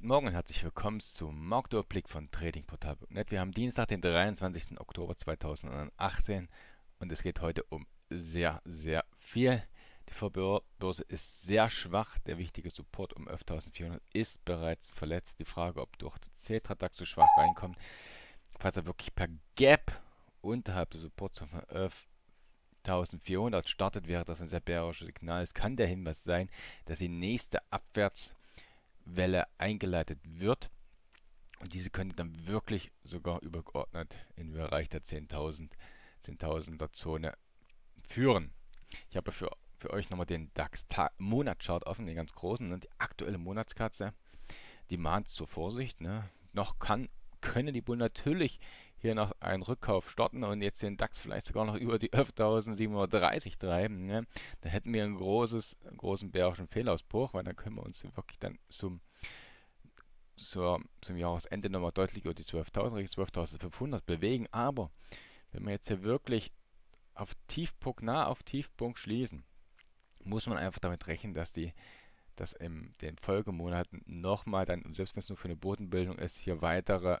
Guten Morgen und herzlich willkommen zum Marktüberblick von Tradingportal.net. Wir haben Dienstag, den 23. Oktober 2018 und es geht heute um sehr, sehr viel. Die Vorbörse ist sehr schwach. Der wichtige Support um 11.400 ist bereits verletzt. Die Frage, ob durch Cetra-DAX so schwach reinkommt, falls er wirklich per Gap unterhalb des Supports von 11.400 startet, wäre das ein sehr bärisches Signal. Es kann der Hinweis sein, dass die nächste Abwärts- Welle eingeleitet wird. Und diese könnte dann wirklich sogar übergeordnet in den Bereich der 10.000, 10.000er Zone führen. Ich habe für, für euch nochmal den DAX Monatschart offen, den ganz großen, ne, die aktuelle Monatskatze. Die mahnt zur Vorsicht. Ne? Noch kann, können die Bullen natürlich hier noch einen Rückkauf starten und jetzt den DAX vielleicht sogar noch über die 11.730 treiben, ne? dann hätten wir einen großes, großen bärischen Fehlausbruch, weil dann können wir uns wirklich dann zum, zur, zum Jahresende nochmal deutlich über die 12.000, 12.500 bewegen. Aber wenn wir jetzt hier wirklich auf Tiefpunkt, nah auf Tiefpunkt schließen, muss man einfach damit rechnen, dass die dass in den Folgemonaten nochmal dann, selbst wenn es nur für eine Bodenbildung ist, hier weitere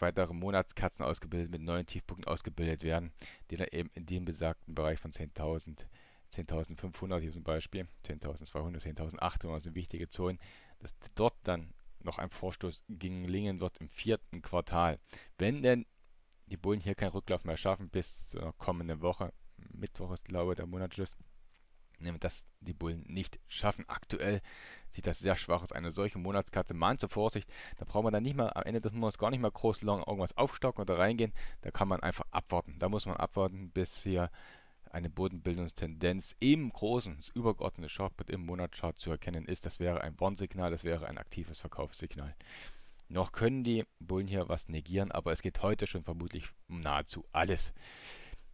weitere Monatskatzen ausgebildet, mit neuen Tiefpunkten ausgebildet werden, die dann eben in dem besagten Bereich von 10.000, 10.500 hier zum Beispiel, 10.200, 10.800 sind wichtige Zonen, dass dort dann noch ein Vorstoß gelingen wird im vierten Quartal. Wenn denn die Bullen hier keinen Rücklauf mehr schaffen bis zur kommenden Woche, Mittwoch ist glaube ich der Monatsschluss, das die Bullen nicht schaffen. Aktuell sieht das sehr schwach aus. Eine solche Monatskatze mahnt zur Vorsicht. Da braucht man dann nicht mal am Ende des Monats gar nicht mal groß lang irgendwas aufstocken oder reingehen. Da kann man einfach abwarten. Da muss man abwarten, bis hier eine Bodenbildungstendenz im großen, das übergeordnete Shortput im Monatschart zu erkennen ist. Das wäre ein Warnsignal, das wäre ein aktives Verkaufssignal. Noch können die Bullen hier was negieren, aber es geht heute schon vermutlich um nahezu alles.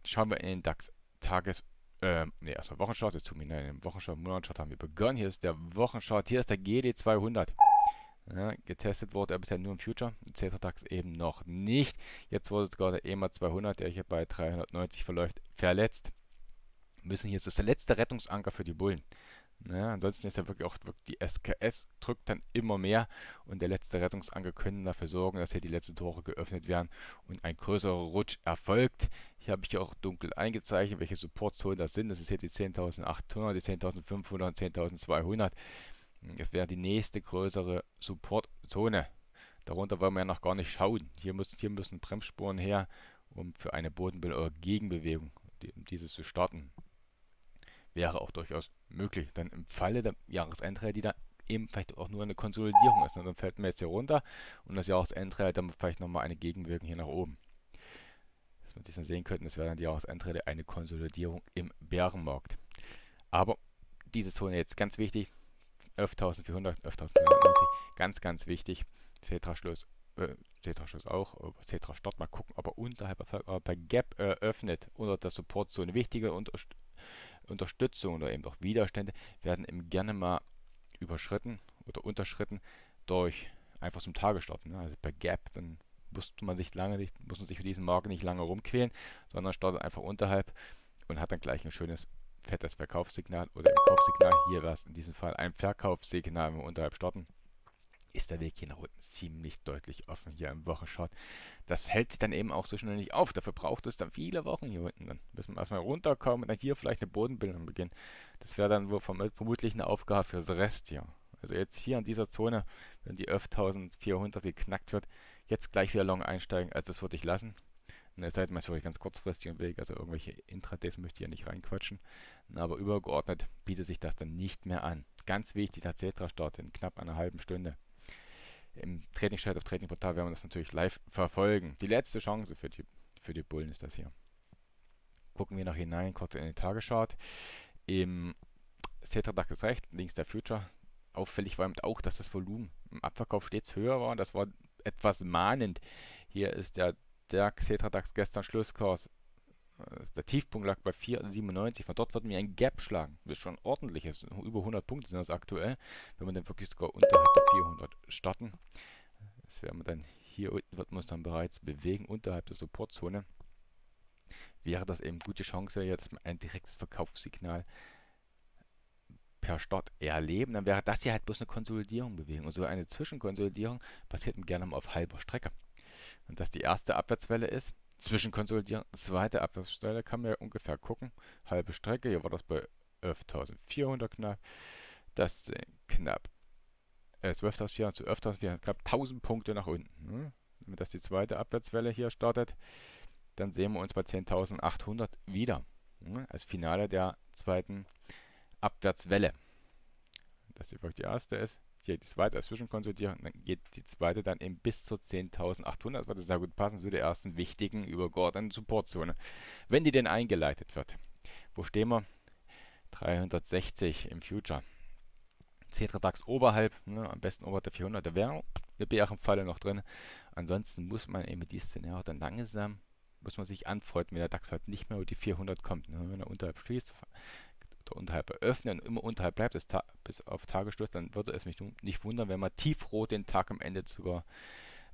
Schauen wir in den DAX Tages- ähm, ne, erstmal Wochenchart. Jetzt tun wir in dem Wochenchart, Monatschart haben wir begonnen. Hier ist der Wochenchart. Hier ist der GD200. Ja, getestet wurde er bisher nur im Future, Zethertax eben noch nicht. Jetzt wurde sogar der EMA 200, der hier bei 390 verläuft, verletzt. Müssen hier, ist der letzte Rettungsanker für die Bullen. Ja, ansonsten ist ja wirklich auch wirklich die SKS drückt dann immer mehr und der letzte Rettungsanker können dafür sorgen, dass hier die letzten Tore geöffnet werden und ein größerer Rutsch erfolgt. Hier habe ich auch dunkel eingezeichnet, welche Supportzonen das sind. Das ist hier die 10.800, die 10.500 und 10.200. Das wäre die nächste größere Supportzone. Darunter wollen wir ja noch gar nicht schauen. Hier müssen, hier müssen Bremsspuren her, um für eine Bodenbild- oder Gegenbewegung, die, um dieses zu starten wäre auch durchaus möglich. Dann im Falle der Jahresendreihe, die da eben vielleicht auch nur eine Konsolidierung ist. Und dann fällt mir jetzt hier runter und das Jahresendreihe dann vielleicht nochmal eine Gegenwirkung hier nach oben. Dass wir das dann sehen könnten, das wäre dann die Jahresendreihe eine Konsolidierung im Bärenmarkt. Aber diese Zone jetzt ganz wichtig, 11.400, 11.490, ganz, ganz wichtig. Cetra-Schluss, äh, Cetra-Schluss auch, Cetra-Start, mal gucken, ob er unterhalb, ob er Gap äh, öffnet unter der Supportzone. Wichtige Unterstützung oder eben auch Widerstände werden eben gerne mal überschritten oder unterschritten durch einfach zum Tagesstart. Ne? Also bei Gap, dann muss man sich lange nicht, muss man sich für diesen Marken nicht lange rumquälen, sondern startet einfach unterhalb und hat dann gleich ein schönes fettes Verkaufssignal oder ein Kaufsignal. Hier wäre es in diesem Fall ein Verkaufssignal, wenn wir unterhalb starten ist der Weg hier nach unten ziemlich deutlich offen hier im Wochenchart. Das hält sich dann eben auch so schnell nicht auf. Dafür braucht es dann viele Wochen hier unten. Dann müssen wir erstmal runterkommen und dann hier vielleicht eine Bodenbildung beginnen. Das wäre dann wohl vermutlich eine Aufgabe fürs Rest hier. Also jetzt hier in dieser Zone, wenn die 11.400 geknackt wird, jetzt gleich wieder long einsteigen. Also das würde ich lassen. Es sei denn, man ist wirklich ganz kurzfristig im Weg. Also irgendwelche Intradays möchte ich ja nicht reinquatschen. Aber übergeordnet bietet sich das dann nicht mehr an. Ganz wichtig, der Cetra-Start in knapp einer halben Stunde. Im Trading Chat auf Trading Portal werden wir das natürlich live verfolgen. Die letzte Chance für die, für die Bullen ist das hier. Gucken wir noch hinein, kurz in den Tageschart. Im Cetra-DAX ist rechts, links der Future. Auffällig war auch, dass das Volumen im Abverkauf stets höher war. Das war etwas mahnend. Hier ist der DAX, Cetra-DAX gestern Schlusskurs der Tiefpunkt lag bei 4,97. Von dort würden wir ein Gap schlagen. Das ist schon ordentlich. Über 100 Punkte sind das aktuell. Wenn wir dann wirklich sogar unterhalb der 400 starten, das werden wir dann hier unten, wird man uns dann bereits bewegen, unterhalb der Supportzone. Wäre das eben gute Chance, man ein direktes Verkaufssignal per Start erleben, dann wäre das hier halt bloß eine Konsolidierung bewegen. Und so eine Zwischenkonsolidierung passiert gerne mal auf halber Strecke. Und dass die erste Abwärtswelle ist, Zwischenkonsolidierung, zweite Abwärtswelle kann man ja ungefähr gucken. Halbe Strecke, hier war das bei 11.400 knapp. Das sind knapp äh, 12.400 zu 11.400, knapp 1000 Punkte nach unten. Ne? Wenn das die zweite Abwärtswelle hier startet, dann sehen wir uns bei 10.800 wieder. Ne? Als Finale der zweiten Abwärtswelle. Das hier die erste ist. Hier die zweite als Zwischenkonsolidierung. Dann geht die zweite dann eben bis zur 10.800. Das würde sehr gut passen zu der ersten wichtigen übergeordneten Supportzone. Wenn die denn eingeleitet wird. Wo stehen wir? 360 im Future. Cetra oberhalb, ne, am besten oberhalb der 400, da wäre eine Bärenfalle noch drin. Ansonsten muss man eben diesem Szenario dann langsam, muss man sich anfreunden, wenn der DAX halt nicht mehr über die 400 kommt. Ne. Wenn er unterhalb schließt, unterhalb eröffnet und immer unterhalb bleibt, bis auf Tagesschluss, dann würde es mich nicht wundern, wenn man tiefrot den Tag am Ende sogar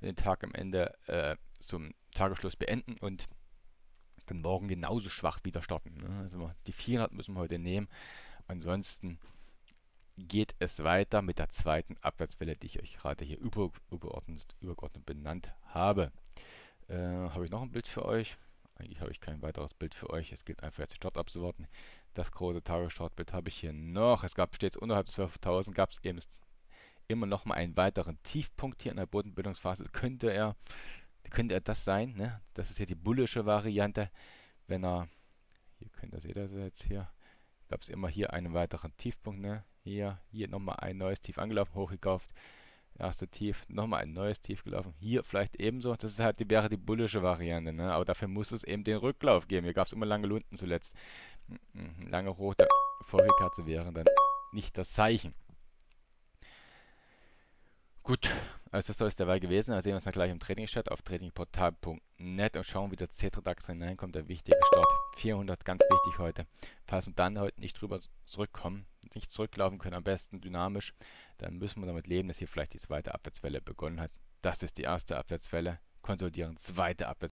den Tag am Ende äh, zum Tagesschluss beenden und dann morgen genauso schwach wieder starten. Ne? Also die 400 müssen wir heute nehmen. Ansonsten geht es weiter mit der zweiten Abwärtswelle, die ich euch gerade hier über, übergeordnet, übergeordnet benannt habe. Äh, habe ich noch ein Bild für euch? Eigentlich habe ich kein weiteres Bild für euch. Es gilt einfach jetzt Start abzuwarten. Das große Tagesstartbild habe ich hier noch. Es gab stets unterhalb 12.000 gab es eben immer noch mal einen weiteren Tiefpunkt hier in der Bodenbildungsphase. Könnte er, könnte er das sein? Ne? Das ist hier die bullische Variante. Wenn er, hier könnt ihr das jetzt hier, gab es immer hier einen weiteren Tiefpunkt. Ne? Hier, hier nochmal ein neues Tief angelaufen, hochgekauft. Erste Tief, nochmal ein neues Tief gelaufen. Hier vielleicht ebenso. Das ist halt die, wäre die bullische Variante. Ne? Aber dafür muss es eben den Rücklauf geben. Hier gab es immer lange Lunden zuletzt. Mhm, lange rote Folgekatze wären dann nicht das Zeichen. Gut, also das soll es dabei gewesen. sein. sehen wir uns dann gleich im Trading-Chat auf tradingportal.net und schauen, wie der Cetradax hineinkommt. Der wichtige Start. 400, ganz wichtig heute. Falls wir dann heute nicht drüber zurückkommen, nicht zurücklaufen können, am besten dynamisch, dann müssen wir damit leben, dass hier vielleicht die zweite Abwärtswelle begonnen hat. Das ist die erste Abwärtswelle. Konsolidieren, zweite Abwärtswelle.